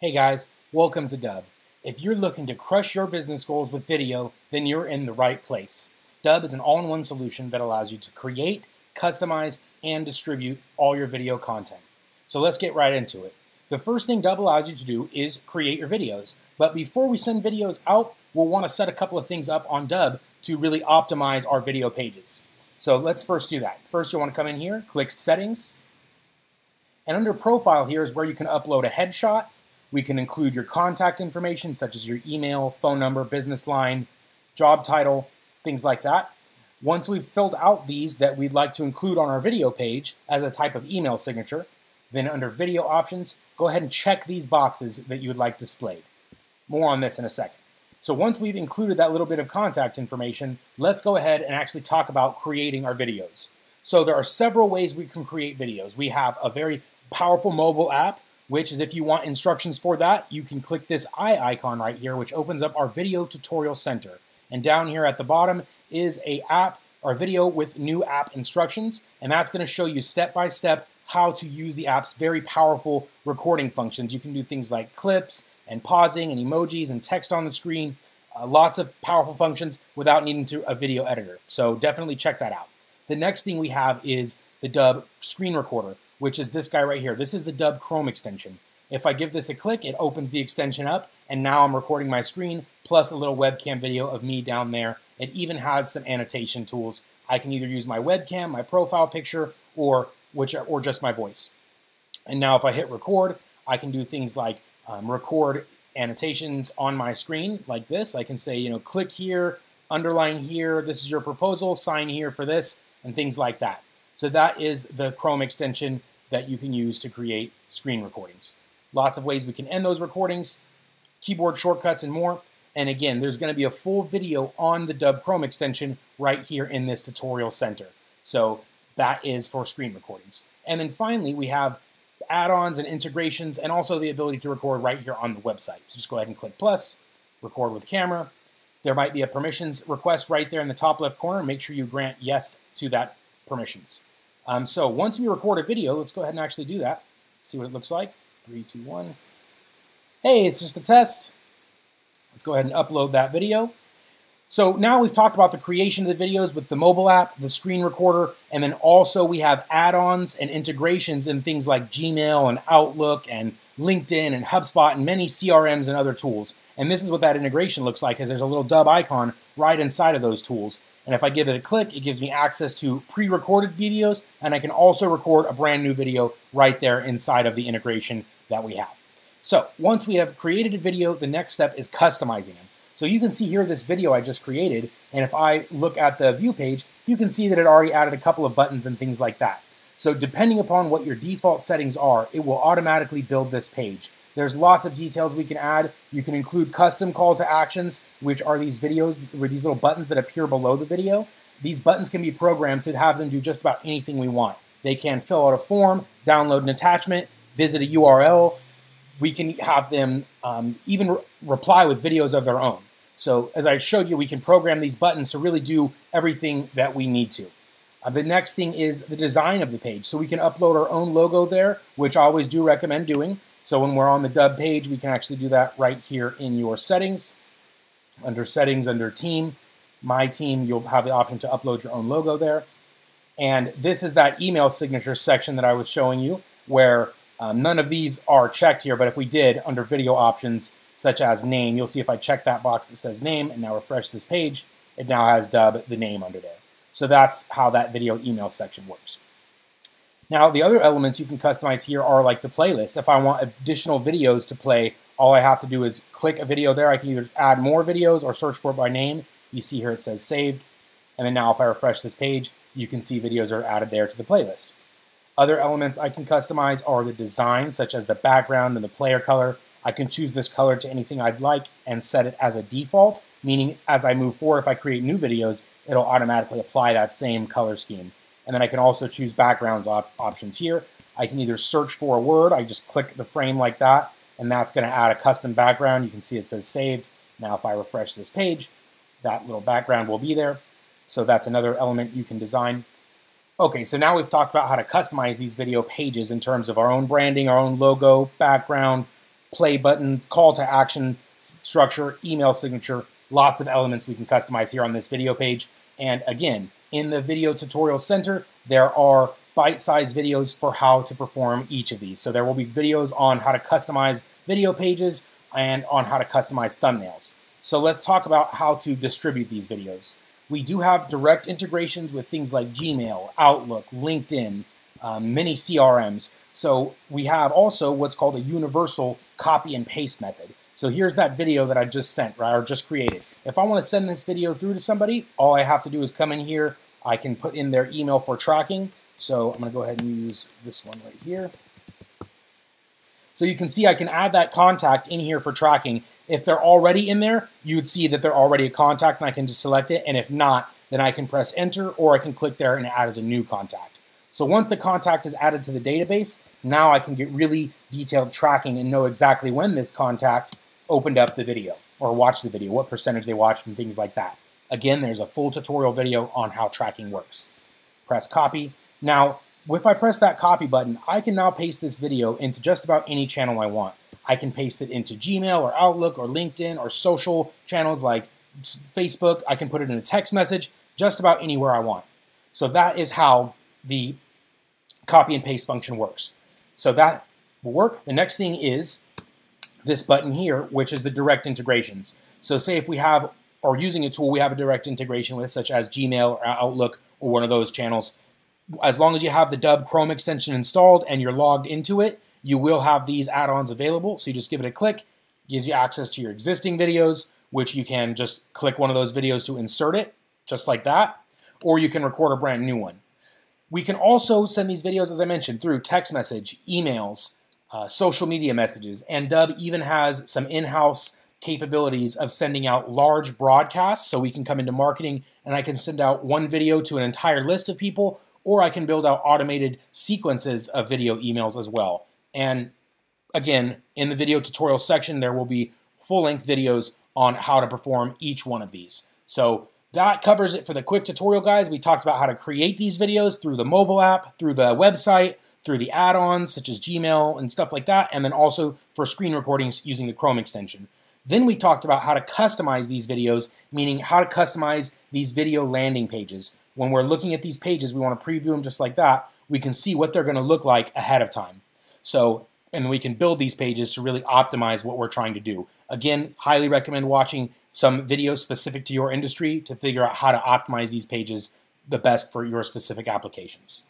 Hey guys, welcome to Dubb. If you're looking to crush your business goals with video, then you're in the right place. Dubb is an all in one solution that allows you to create, customize, and distribute all your video content. So let's get right into it. The first thing Dubb allows you to do is create your videos. But before we send videos out, we'll want to set a couple of things up on Dubb to really optimize our video pages. So let's first do that. First, you'll want to come in here, click Settings, and under Profile here is where you can upload a headshot. We can include your contact information, such as your email, phone number, business line, job title, things like that. Once we've filled out these that we'd like to include on our video page as a type of email signature, then under Video Options, go ahead and check these boxes that you would like displayed. More on this in a second. So once we've included that little bit of contact information, let's go ahead and actually talk about creating our videos. So there are several ways we can create videos. We have a very powerful mobile app, which is if you want instructions for that, you can click this eye icon right here, which opens up our video tutorial center. And down here at the bottom is a app or video with new app instructions, and that's going to show you step by step how to use the app's very powerful recording functions. You can do things like clips, and pausing and emojis and text on the screen. Uh, lots of powerful functions without needing to a video editor. So definitely check that out. The next thing we have is the Dubb screen recorder, which is this guy right here. This is the Dubb Chrome extension. If I give this a click, it opens the extension up, and now I'm recording my screen plus a little webcam video of me down there. It even has some annotation tools. I can either use my webcam, my profile picture, or which or just my voice. And now if I hit record, I can do things like um, record annotations on my screen like this. I can say, you know, click here, underline here, this is your proposal, sign here for this, and things like that. So that is the Chrome extension that you can use to create screen recordings. Lots of ways we can end those recordings, keyboard shortcuts, and more. And again, there's going to be a full video on the Dubb Chrome extension right here in this tutorial center. So that is for screen recordings. And then finally, we have add-ons and integrations, and also the ability to record right here on the website. So just go ahead and click plus, record with camera. There might be a permissions request right there in the top left corner. Make sure you grant yes to that permissions. Um, so once we record a video, let's go ahead and actually do that. See what it looks like. Three, two, one. Hey, it's just a test. Let's go ahead and upload that video. So now we've talked about the creation of the videos with the mobile app, the screen recorder, and then also we have add-ons and integrations in things like Gmail and Outlook and LinkedIn and HubSpot and many CRMs and other tools. And this is what that integration looks like, because there's a little dubb icon right inside of those tools. And if I give it a click, it gives me access to pre-recorded videos, and I can also record a brand new video right there inside of the integration that we have. So once we have created a video, the next step is customizing them. So you can see here this video I just created, and if I look at the view page, you can see that it already added a couple of buttons and things like that. So depending upon what your default settings are, it will automatically build this page. There's lots of details we can add. You can include custom call to actions, which are these videos, with these little buttons that appear below the video. These buttons can be programmed to have them do just about anything we want. They can fill out a form, download an attachment, visit a URL, we can have them um, even re reply with videos of their own. So as I showed you, we can program these buttons to really do everything that we need to. Uh, the next thing is the design of the page. So we can upload our own logo there, which I always do recommend doing. So when we're on the Dubb page, we can actually do that right here in your settings. Under settings, under team, my team, you'll have the option to upload your own logo there. And this is that email signature section that I was showing you where um, none of these are checked here, but if we did under video options, such as name, you'll see if I check that box that says name and now refresh this page, it now has dubb, the name under there. So that's how that video email section works. Now, the other elements you can customize here are like the playlist. If I want additional videos to play, all I have to do is click a video there. I can either add more videos or search for it by name. You see here it says saved. And then now if I refresh this page, you can see videos are added there to the playlist. Other elements I can customize are the design, such as the background and the player color. I can choose this color to anything I'd like and set it as a default, meaning as I move forward, if I create new videos, it'll automatically apply that same color scheme. And then I can also choose backgrounds op options here. I can either search for a word, I just click the frame like that, and that's going to add a custom background. You can see it says saved. Now if I refresh this page, that little background will be there. So that's another element you can design. Okay, so now we've talked about how to customize these video pages in terms of our own branding, our own logo, background, play button, call to action structure, email signature, lots of elements we can customize here on this video page. And again, in the video tutorial center, there are bite-sized videos for how to perform each of these. So there will be videos on how to customize video pages and on how to customize thumbnails. So let's talk about how to distribute these videos. We do have direct integrations with things like Gmail, Outlook, LinkedIn, um, many CRMs. So we have also what's called a universal copy and paste method. So here's that video that I just sent, right, or just created. If I want to send this video through to somebody, all I have to do is come in here. I can put in their email for tracking. So I'm going to go ahead and use this one right here. So you can see I can add that contact in here for tracking. If they're already in there, you would see that they're already a contact and I can just select it. And if not, then I can press enter or I can click there and add as a new contact. So once the contact is added to the database, now I can get really detailed tracking and know exactly when this contact opened up the video or watched the video, what percentage they watched and things like that. Again, there's a full tutorial video on how tracking works. Press copy. Now, if I press that copy button, I can now paste this video into just about any channel I want. I can paste it into Gmail or Outlook or LinkedIn or social channels like Facebook. I can put it in a text message, just about anywhere I want. So that is how the copy and paste function works. So that will work. The next thing is this button here, which is the direct integrations. So say if we have, or using a tool we have a direct integration with, such as Gmail or Outlook or one of those channels, as long as you have the Dubb Chrome extension installed and you're logged into it, you will have these add-ons available. So you just give it a click, gives you access to your existing videos, which you can just click one of those videos to insert it, just like that, or you can record a brand new one. We can also send these videos, as I mentioned, through text message, emails, uh, social media messages, and Dubb even has some in-house capabilities of sending out large broadcasts. So we can come into marketing and I can send out one video to an entire list of people, or I can build out automated sequences of video emails as well. And again, in the video tutorial section, there will be full-length videos on how to perform each one of these. So that covers it for the quick tutorial, guys. We talked about how to create these videos through the mobile app, through the website, through the add-ons such as Gmail and stuff like that, and then also for screen recordings using the Chrome extension. Then we talked about how to customize these videos, meaning how to customize these video landing pages. When we're looking at these pages, we want to preview them just like that. We can see what they're going to look like ahead of time. So, and we can build these pages to really optimize what we're trying to do. Again, highly recommend watching some videos specific to your industry to figure out how to optimize these pages the best for your specific applications.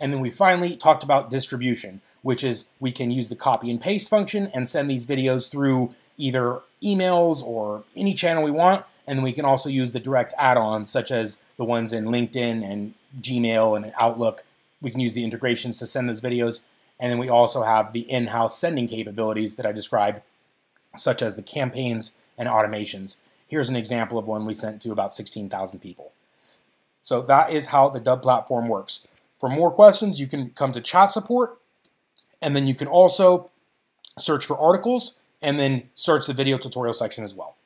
And then we finally talked about distribution, which is we can use the copy and paste function and send these videos through either emails or any channel we want. And we can also use the direct add-ons, such as the ones in LinkedIn and Gmail and Outlook. We can use the integrations to send those videos. And then we also have the in-house sending capabilities that I described, such as the campaigns and automations. Here's an example of one we sent to about 16,000 people. So that is how the Dubb platform works. For more questions, you can come to chat support, and then you can also search for articles and then search the video tutorial section as well.